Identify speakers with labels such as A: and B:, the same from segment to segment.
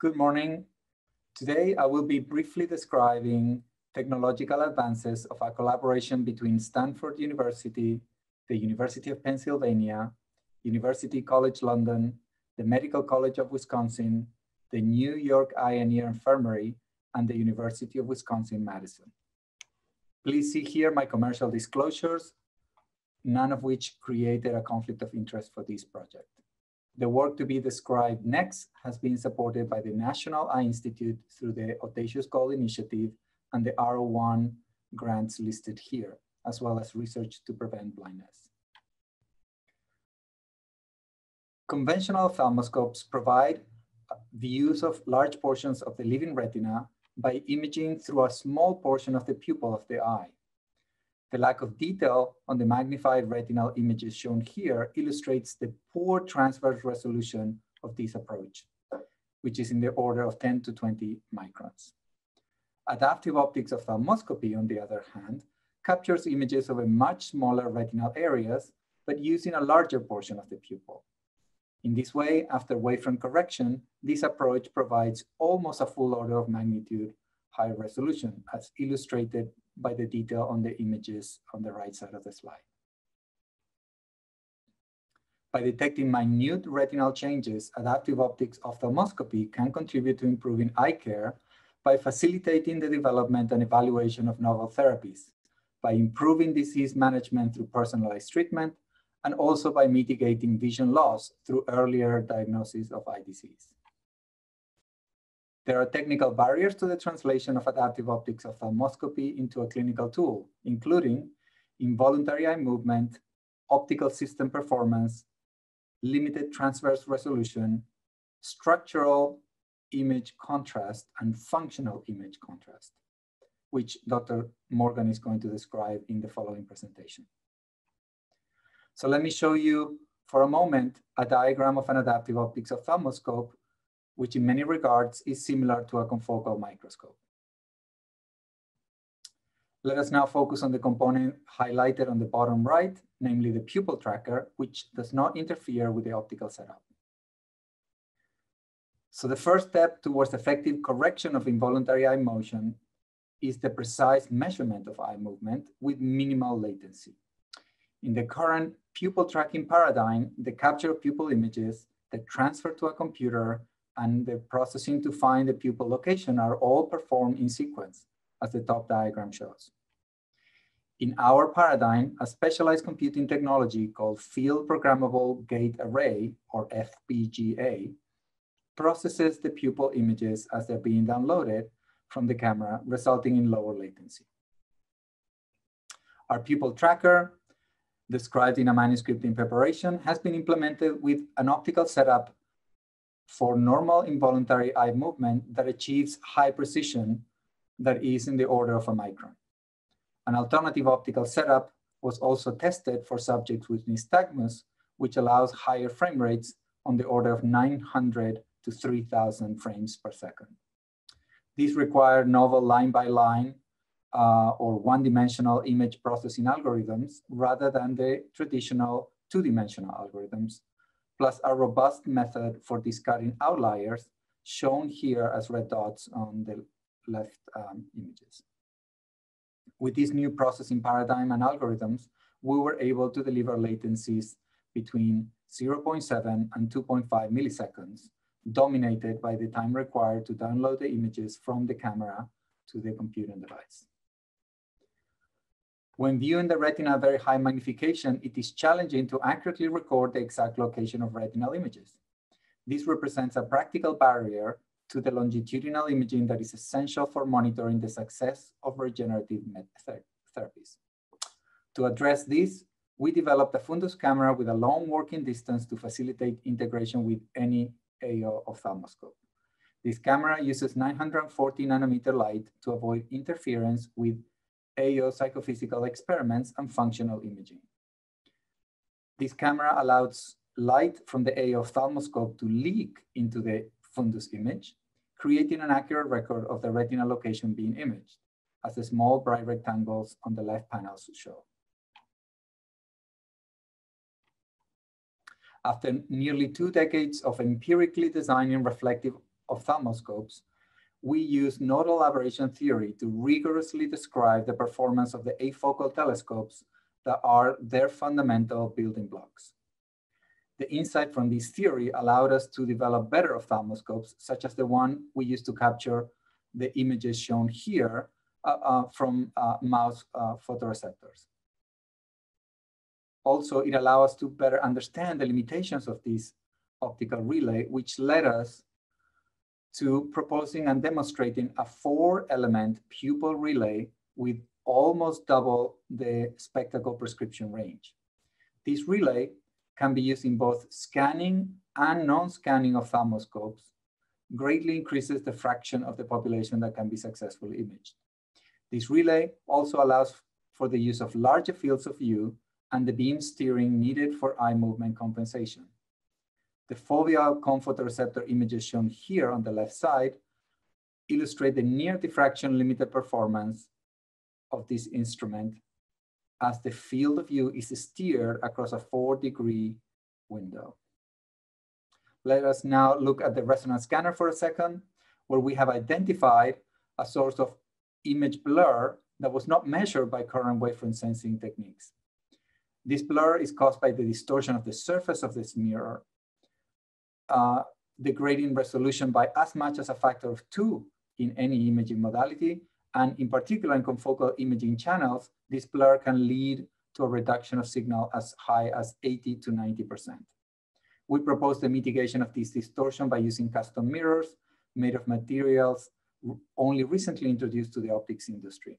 A: Good morning. Today, I will be briefly describing technological advances of a collaboration between Stanford University, the University of Pennsylvania, University College London, the Medical College of Wisconsin, the New York Eye and Ear Infirmary, and the University of Wisconsin-Madison. Please see here my commercial disclosures, none of which created a conflict of interest for this project. The work to be described next has been supported by the National Eye Institute through the Audacious Goal Initiative and the R01 grants listed here, as well as research to prevent blindness. Conventional ophthalmoscopes provide use of large portions of the living retina by imaging through a small portion of the pupil of the eye. The lack of detail on the magnified retinal images shown here illustrates the poor transverse resolution of this approach, which is in the order of 10 to 20 microns. Adaptive optics of ophthalmoscopy, on the other hand, captures images of a much smaller retinal areas, but using a larger portion of the pupil. In this way, after wavefront correction, this approach provides almost a full order of magnitude higher resolution, as illustrated by the detail on the images on the right side of the slide. By detecting minute retinal changes, adaptive optics ophthalmoscopy can contribute to improving eye care by facilitating the development and evaluation of novel therapies, by improving disease management through personalized treatment, and also by mitigating vision loss through earlier diagnosis of eye disease. There are technical barriers to the translation of adaptive optics of ophthalmoscopy into a clinical tool, including involuntary eye movement, optical system performance, limited transverse resolution, structural image contrast, and functional image contrast, which Dr. Morgan is going to describe in the following presentation. So let me show you for a moment a diagram of an adaptive optics ophthalmoscope, which in many regards is similar to a confocal microscope. Let us now focus on the component highlighted on the bottom right, namely the pupil tracker, which does not interfere with the optical setup. So the first step towards effective correction of involuntary eye motion is the precise measurement of eye movement with minimal latency. In the current pupil tracking paradigm, the capture of pupil images, the transfer to a computer, and the processing to find the pupil location are all performed in sequence, as the top diagram shows. In our paradigm, a specialized computing technology called Field Programmable Gate Array, or FPGA, processes the pupil images as they're being downloaded from the camera, resulting in lower latency. Our pupil tracker described in a manuscript in preparation has been implemented with an optical setup for normal involuntary eye movement that achieves high precision that is in the order of a micron. An alternative optical setup was also tested for subjects with nystagmus, which allows higher frame rates on the order of 900 to 3000 frames per second. These require novel line by line uh, or one-dimensional image processing algorithms rather than the traditional two-dimensional algorithms, plus a robust method for discarding outliers shown here as red dots on the left um, images. With this new processing paradigm and algorithms, we were able to deliver latencies between 0.7 and 2.5 milliseconds, dominated by the time required to download the images from the camera to the computing device. When viewing the retina at very high magnification, it is challenging to accurately record the exact location of retinal images. This represents a practical barrier to the longitudinal imaging that is essential for monitoring the success of regenerative therapies. To address this, we developed a fundus camera with a long working distance to facilitate integration with any AO ophthalmoscope. This camera uses 940 nanometer light to avoid interference with AO psychophysical experiments and functional imaging. This camera allows light from the AO ophthalmoscope to leak into the fundus image, creating an accurate record of the retinal location being imaged, as the small bright rectangles on the left panels show. After nearly two decades of empirically designing reflective ophthalmoscopes, we use nodal aberration theory to rigorously describe the performance of the afocal telescopes that are their fundamental building blocks. The insight from this theory allowed us to develop better ophthalmoscopes, such as the one we used to capture the images shown here uh, uh, from uh, mouse uh, photoreceptors. Also, it allowed us to better understand the limitations of this optical relay, which led us to proposing and demonstrating a four element pupil relay with almost double the spectacle prescription range. This relay can be used in both scanning and non-scanning of ophthalmoscopes, greatly increases the fraction of the population that can be successfully imaged. This relay also allows for the use of larger fields of view and the beam steering needed for eye movement compensation. The foveal cone photoreceptor images shown here on the left side illustrate the near diffraction limited performance of this instrument as the field of view is steered across a four degree window. Let us now look at the resonance scanner for a second, where we have identified a source of image blur that was not measured by current wavefront sensing techniques. This blur is caused by the distortion of the surface of this mirror, uh, degrading resolution by as much as a factor of two in any imaging modality, and in particular in confocal imaging channels, this blur can lead to a reduction of signal as high as 80 to 90%. We propose the mitigation of this distortion by using custom mirrors made of materials only recently introduced to the optics industry.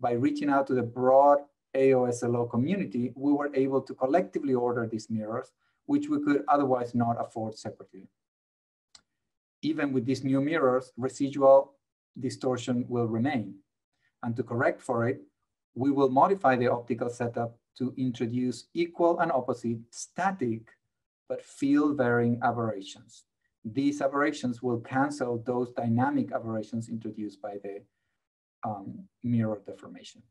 A: By reaching out to the broad AOSLO community, we were able to collectively order these mirrors, which we could otherwise not afford separately. Even with these new mirrors, residual distortion will remain. And to correct for it, we will modify the optical setup to introduce equal and opposite static but field varying aberrations. These aberrations will cancel those dynamic aberrations introduced by the um, mirror deformation.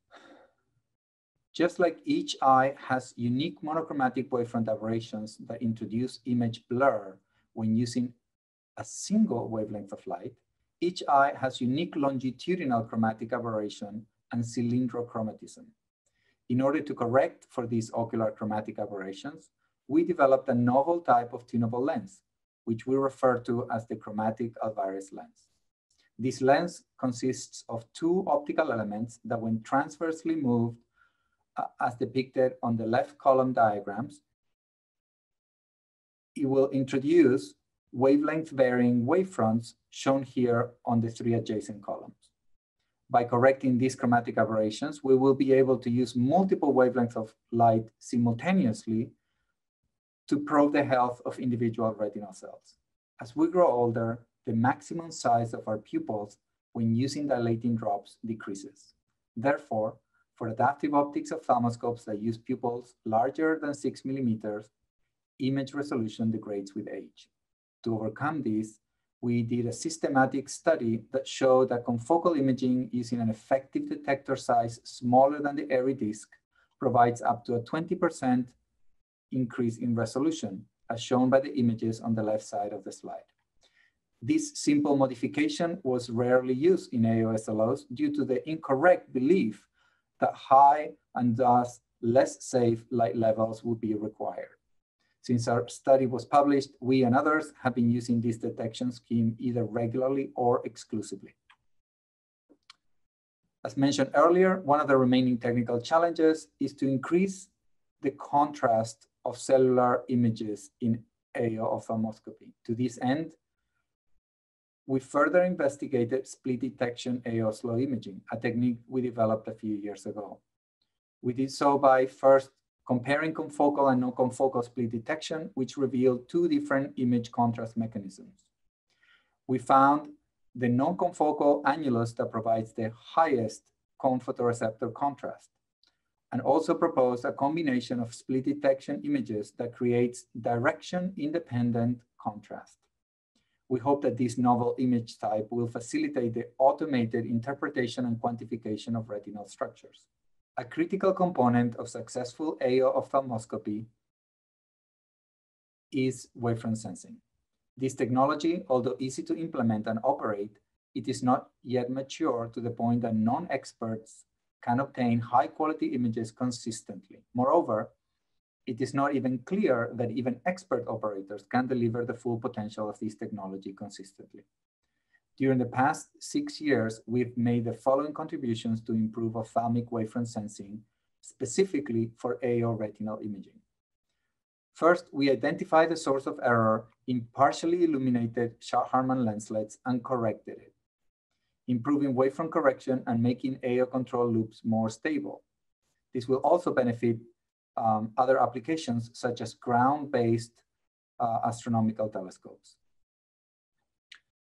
A: Just like each eye has unique monochromatic wavefront aberrations that introduce image blur when using a single wavelength of light, each eye has unique longitudinal chromatic aberration and cylindrochromatism. In order to correct for these ocular chromatic aberrations, we developed a novel type of tunable lens, which we refer to as the chromatic Alvarez lens. This lens consists of two optical elements that when transversely moved Uh, as depicted on the left column diagrams, it will introduce wavelength varying wavefronts shown here on the three adjacent columns. By correcting these chromatic aberrations, we will be able to use multiple wavelengths of light simultaneously to probe the health of individual retinal cells. As we grow older, the maximum size of our pupils when using dilating drops decreases. Therefore, for adaptive optics ophthalmoscopes that use pupils larger than six millimeters, image resolution degrades with age. To overcome this, we did a systematic study that showed that confocal imaging using an effective detector size smaller than the airy disk provides up to a 20% increase in resolution, as shown by the images on the left side of the slide. This simple modification was rarely used in AOSLOs due to the incorrect belief that high and thus less safe light levels would be required. Since our study was published, we and others have been using this detection scheme either regularly or exclusively. As mentioned earlier, one of the remaining technical challenges is to increase the contrast of cellular images in AO ophthalmoscopy. To this end, we further investigated split detection AOSLO imaging, a technique we developed a few years ago. We did so by first comparing confocal and non-confocal split detection, which revealed two different image contrast mechanisms. We found the non-confocal annulus that provides the highest cone photoreceptor contrast, and also proposed a combination of split detection images that creates direction-independent contrast. We hope that this novel image type will facilitate the automated interpretation and quantification of retinal structures. A critical component of successful AO ophthalmoscopy is wavefront sensing. This technology, although easy to implement and operate, it is not yet mature to the point that non-experts can obtain high quality images consistently. Moreover, it is not even clear that even expert operators can deliver the full potential of this technology consistently. During the past six years, we've made the following contributions to improve ophthalmic wavefront sensing, specifically for AO retinal imaging. First, we identified the source of error in partially illuminated Shack-Hartmann lenslets and corrected it, improving wavefront correction and making AO control loops more stable. This will also benefit um, other applications such as ground-based uh, astronomical telescopes.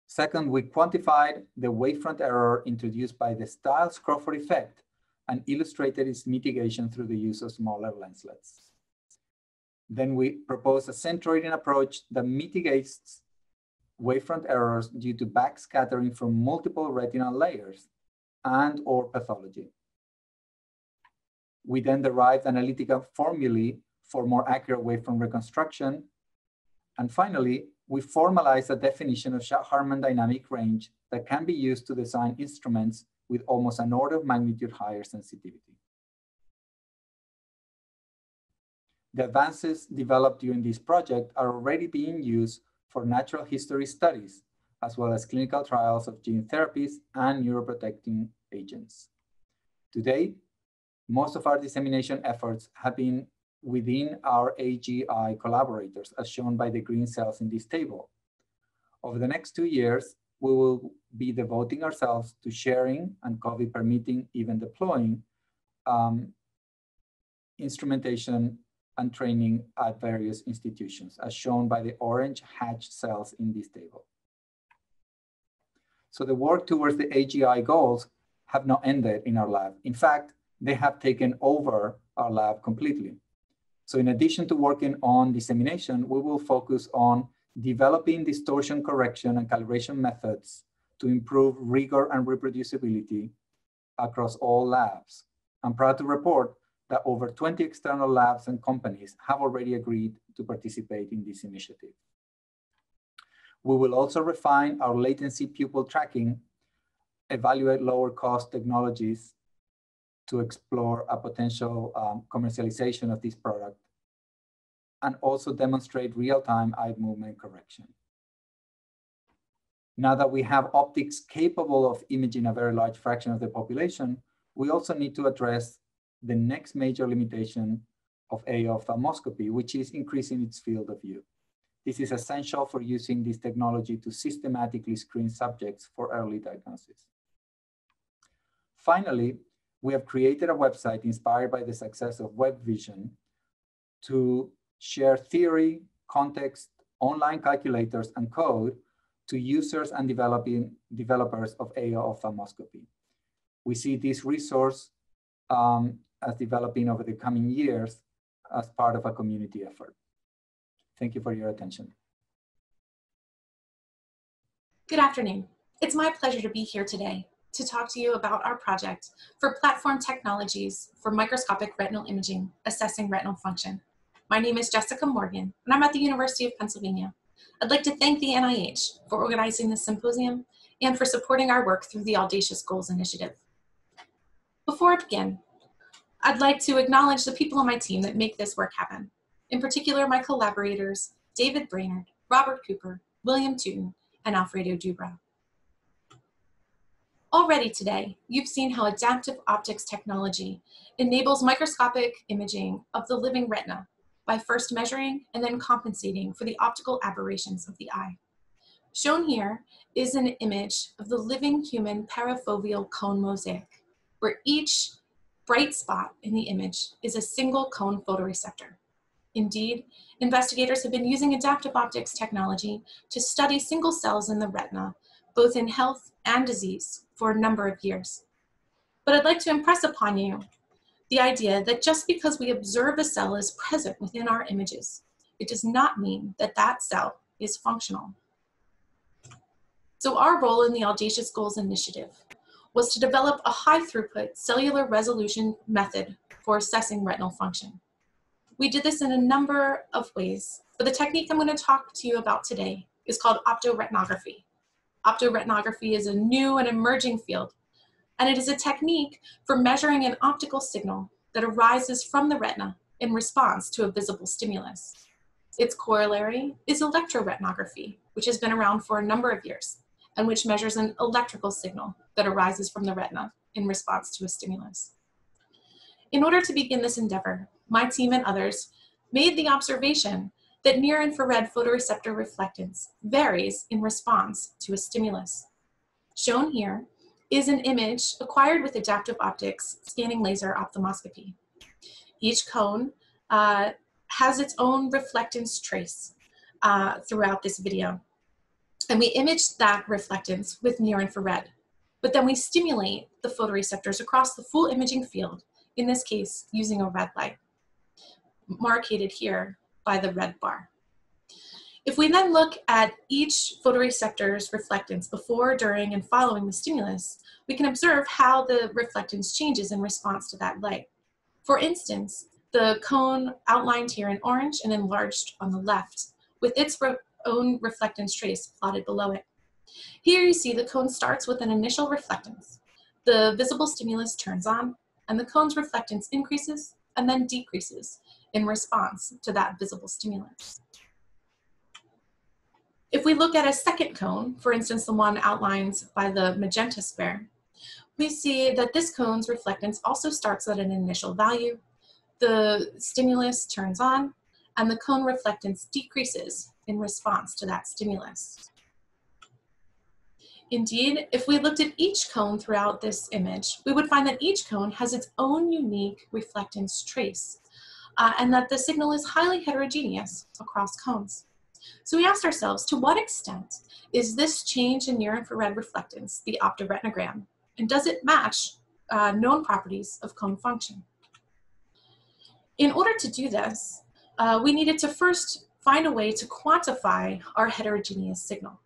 A: Second, we quantified the wavefront error introduced by the Stiles-Crawford effect and illustrated its mitigation through the use of smaller lenslets. Then we proposed a centroiding approach that mitigates wavefront errors due to backscattering from multiple retinal layers and or pathology. We then derived analytical formulae for more accurate wavefront reconstruction. And finally, we formalized a definition of Shack-Hartmann dynamic range that can be used to design instruments with almost an order of magnitude higher sensitivity. The advances developed during this project are already being used for natural history studies, as well as clinical trials of gene therapies and neuroprotecting agents. Today, most of our dissemination efforts have been within our AGI collaborators, as shown by the green cells in this table. Over the next two years, we will be devoting ourselves to sharing and COVID permitting, even deploying um, instrumentation and training at various institutions, as shown by the orange hatched cells in this table. So the work towards the AGI goals have not ended in our lab. In fact, they have taken over our lab completely. So in addition to working on dissemination, we will focus on developing distortion correction and calibration methods to improve rigor and reproducibility across all labs. I'm proud to report that over 20 external labs and companies have already agreed to participate in this initiative. We will also refine our latency pupil tracking, evaluate lower cost technologies to explore a potential um, commercialization of this product, and also demonstrate real-time eye movement correction. Now that we have optics capable of imaging a very large fraction of the population, we also need to address the next major limitation of AO ophthalmoscopy, which is increasing its field of view. This is essential for using this technology to systematically screen subjects for early diagnosis. Finally, we have created a website inspired by the success of WebVision to share theory, context, online calculators, and code to users and developing developers of AO ophthalmoscopy. We see this resource um, as developing over the coming years as part of a community effort. Thank you for your attention.
B: Good afternoon. It's my pleasure to be here today to talk to you about our project for platform technologies for microscopic retinal imaging, assessing retinal function. My name is Jessica Morgan, and I'm at the University of Pennsylvania. I'd like to thank the NIH for organizing this symposium and for supporting our work through the Audacious Goals Initiative. Before I begin, I'd like to acknowledge the people on my team that make this work happen. In particular, my collaborators, David Brainard, Robert Cooper, William Tuten, and Alfredo Dubra. Already today, you've seen how adaptive optics technology enables microscopic imaging of the living retina by first measuring and then compensating for the optical aberrations of the eye. Shown here is an image of the living human parafoveal cone mosaic, where each bright spot in the image is a single cone photoreceptor. Indeed, investigators have been using adaptive optics technology to study single cells in the retina, both in health and disease, for a number of years. But I'd like to impress upon you the idea that just because we observe a cell is present within our images, it does not mean that that cell is functional. So our role in the Audacious Goals Initiative was to develop a high throughput cellular resolution method for assessing retinal function. We did this in a number of ways, but the technique I'm going to talk to you about today is called optoretinography. Optoretinography is a new and emerging field, and it is a technique for measuring an optical signal that arises from the retina in response to a visible stimulus. Its corollary is electroretinography, which has been around for a number of years and which measures an electrical signal that arises from the retina in response to a stimulus. In order to begin this endeavor, my team and others made the observation that near-infrared photoreceptor reflectance varies in response to a stimulus. Shown here is an image acquired with adaptive optics scanning laser ophthalmoscopy. Each cone uh, has its own reflectance trace uh, throughout this video. And we image that reflectance with near infrared. But then we stimulate the photoreceptors across the full imaging field, in this case, using a red light, marked here by the red bar. If we then look at each photoreceptor's reflectance before, during, and following the stimulus, we can observe how the reflectance changes in response to that light. For instance, the cone outlined here in orange and enlarged on the left, with its re own reflectance trace plotted below it. Here you see the cone starts with an initial reflectance. The visible stimulus turns on, and the cone's reflectance increases and then decreases in response to that visible stimulus. If we look at a second cone, for instance, the one outlined by the magenta square, we see that this cone's reflectance also starts at an initial value. The stimulus turns on, and the cone reflectance decreases in response to that stimulus. Indeed, if we looked at each cone throughout this image, we would find that each cone has its own unique reflectance trace, uh, and that the signal is highly heterogeneous across cones. So we asked ourselves, to what extent is this change in near-infrared reflectance the optoretinogram, and does it match uh, known properties of cone function? In order to do this, uh, we needed to first find a way to quantify our heterogeneous signal.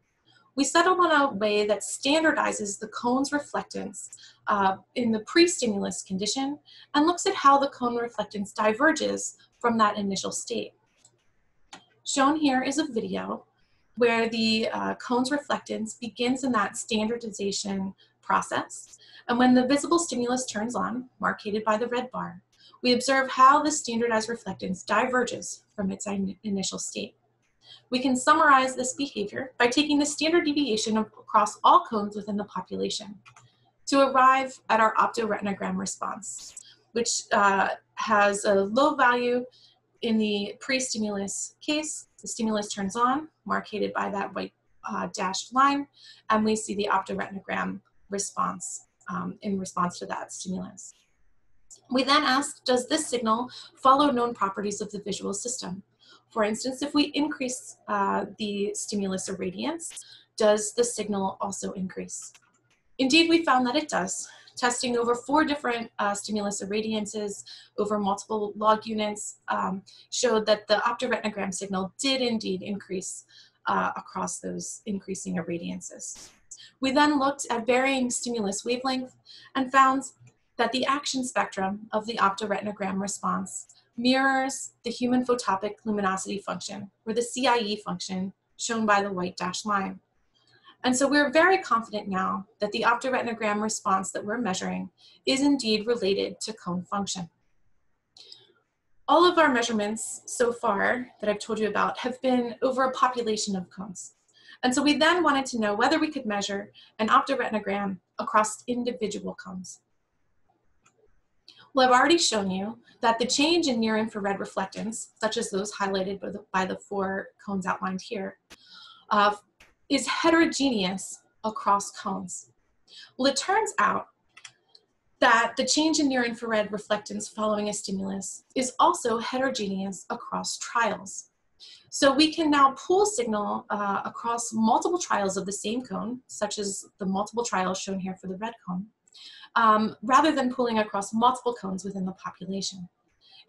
B: We settled on a way that standardizes the cone's reflectance uh, in the pre-stimulus condition and looks at how the cone reflectance diverges from that initial state. Shown here is a video where the uh, cone's reflectance begins in that standardization process. And when the visible stimulus turns on, marked by the red bar, we observe how the standardized reflectance diverges from its initial state. We can summarize this behavior by taking the standard deviation across all cones within the population to arrive at our optoretinogram response, which uh, has a low value in the pre-stimulus case. The stimulus turns on, marked by that white uh, dashed line, and we see the optoretinogram response um, in response to that stimulus. We then asked, does this signal follow known properties of the visual system? For instance, if we increase uh, the stimulus irradiance, does the signal also increase? Indeed, we found that it does. Testing over four different uh, stimulus irradiances over multiple log units um, showed that the optoretinogram signal did indeed increase uh, across those increasing irradiances. We then looked at varying stimulus wavelength and found that the action spectrum of the optoretinogram response mirrors the human photopic luminosity function, or the CIE function, shown by the white dashed line. And so we're very confident now that the optoretinogram response that we're measuring is indeed related to cone function. All of our measurements so far that I've told you about have been over a population of cones. And so we then wanted to know whether we could measure an optoretinogram across individual cones. Well, I've already shown you that the change in near infrared reflectance, such as those highlighted by the, by the four cones outlined here, uh, is heterogeneous across cones. Well, it turns out that the change in near infrared reflectance following a stimulus is also heterogeneous across trials. So we can now pool signal uh, across multiple trials of the same cone, such as the multiple trials shown here for the red cone, um, rather than pooling across multiple cones within the population.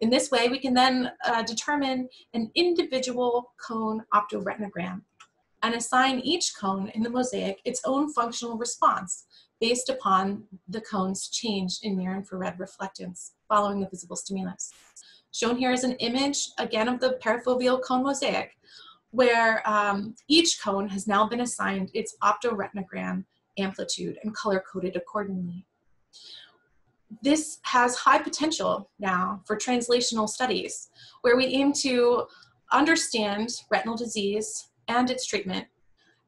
B: In this way, we can then uh, determine an individual cone optoretinogram and assign each cone in the mosaic its own functional response based upon the cone's change in near infrared reflectance following the visible stimulus. Shown here is an image, again, of the parafoveal cone mosaic, where um, each cone has now been assigned its optoretinogram amplitude and color coded accordingly. This has high potential now for translational studies, where we aim to understand retinal disease and its treatment,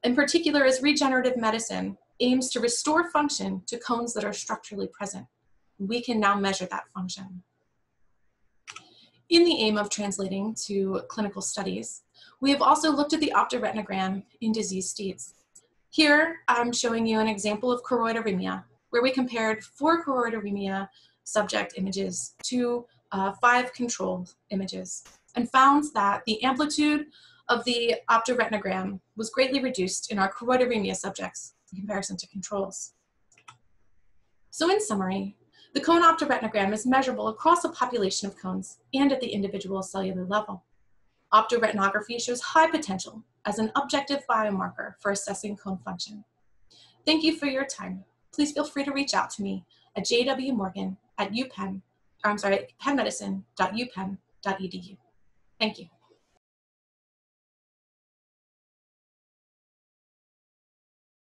B: in particular as regenerative medicine aims to restore function to cones that are structurally present. We can now measure that function. In the aim of translating to clinical studies, we have also looked at the optoretinogram in disease states. Here, I'm showing you an example of choroideremia, where we compared four choroideremia subject images to uh, five control images and found that the amplitude of the optoretinogram was greatly reduced in our choroideremia subjects in comparison to controls. So in summary, the cone optoretinogram is measurable across a population of cones and at the individual cellular level. Optoretinography shows high potential as an objective biomarker for assessing cone function. Thank you for your time. Please feel free to reach out to me at jwmorgan at upenn, or I'm sorry, pennmedicine.upenn.edu. Thank you.